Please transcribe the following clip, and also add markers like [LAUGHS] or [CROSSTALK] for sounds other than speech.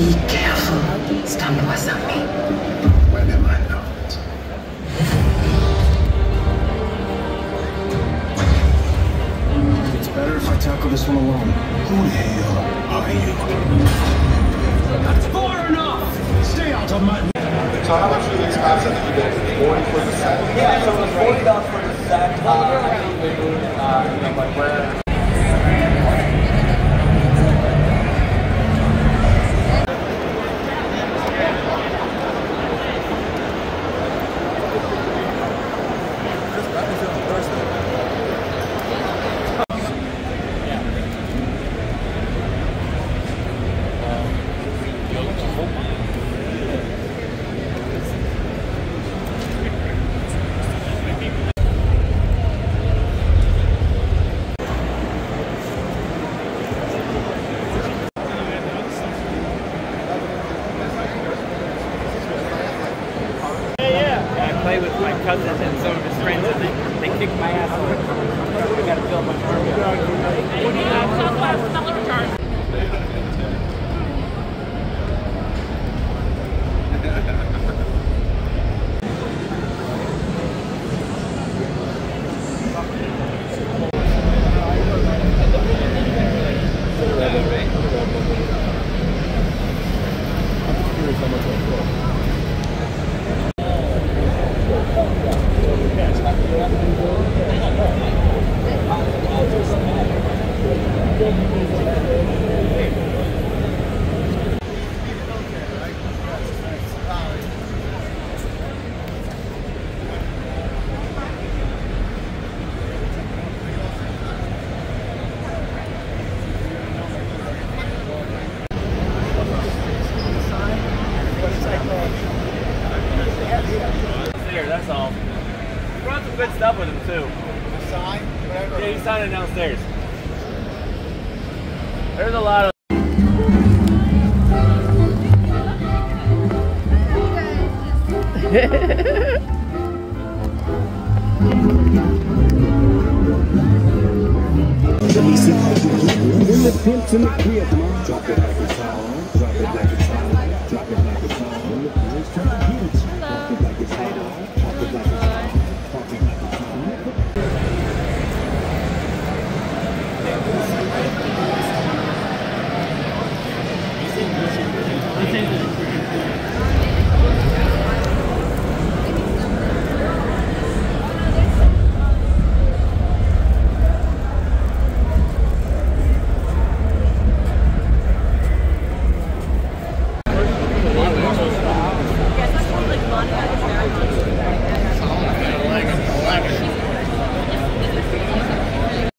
Be careful, Stambuasami. When am I not? It's better if I tackle this one alone. Who the hell are you? That's far enough! Stay out of my... So how much are these costs? I think you get 40 for the set. Yeah, so it was forty dollars for the set. Uh, uh, you know, like where play with my cousins and some of his friends, and they, they kick my ass. I gotta fill up my There, that's all. He brought some good stuff with him too. Sign, whatever. Yeah, he's signing downstairs. There's a lot of. Let me see how you do. In the pimps [LAUGHS] in the crib, ma. Drop it like it's hot. Drop it like it's hot. Drop it like it's hot. Thank you.